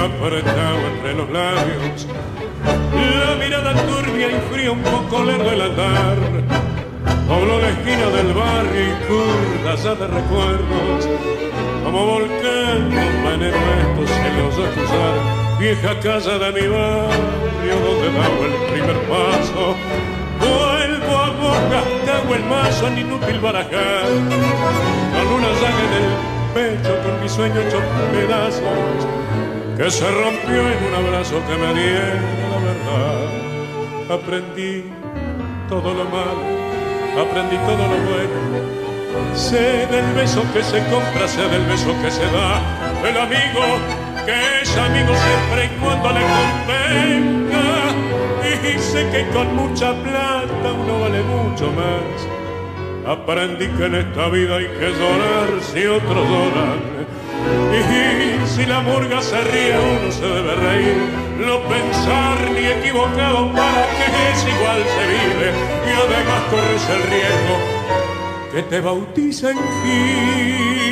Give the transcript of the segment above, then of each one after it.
apretado entre los labios, la mirada turbia y fría un poco lerdo el andar. Dobló la esquina del barrio y curvas de recuerdos, como volcán con manero estos celosos cruzar, vieja casa de mi barrio donde daba el primer paso. Vuelvo a boca, hago el mazo en inútil barajar, con una llaga en el pecho, con mi sueño hecho pedazos, que se rompió en un abrazo que me diera la verdad. Aprendí todo lo malo, aprendí todo lo bueno. Sé del beso que se compra, sé del beso que se da, el amigo que es amigo siempre y cuando le convenga. Y que con mucha plata uno vale mucho más. Aprendí que en esta vida hay que llorar si otros lloran. Y si la murga se ríe, uno se debe reír. No pensar ni equivocado para que es igual se vive. Y además corres el riesgo que te bauticen La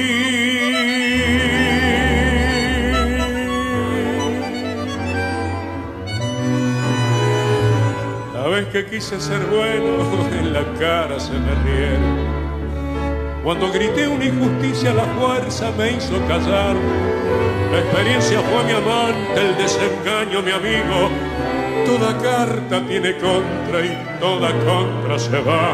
vez que quise ser bueno, en la cara se me rieron. Cuando grité una injusticia, la fuerza me hizo callar. La experiencia fue mi amante, el desengaño mi amigo. Toda carta tiene contra y toda contra se va.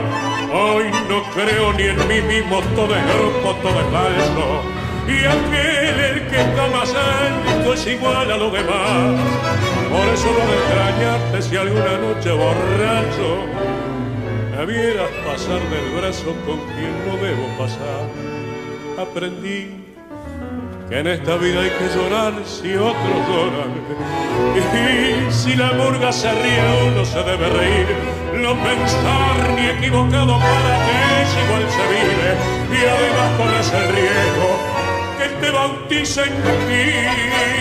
Hoy no creo ni en mí mismo, todo es grupo, todo es falso. Y aquel el que está más alto es igual a lo demás. Por eso no de extrañarte si alguna noche borracho me vieras pasar del brazo con quien no debo pasar. Aprendí que en esta vida hay que llorar si otros lloran. Y si la murga se ríe, uno se debe reír. No pensar ni equivocado para que es igual se vive. Y además corres el riesgo que te bauticen ti.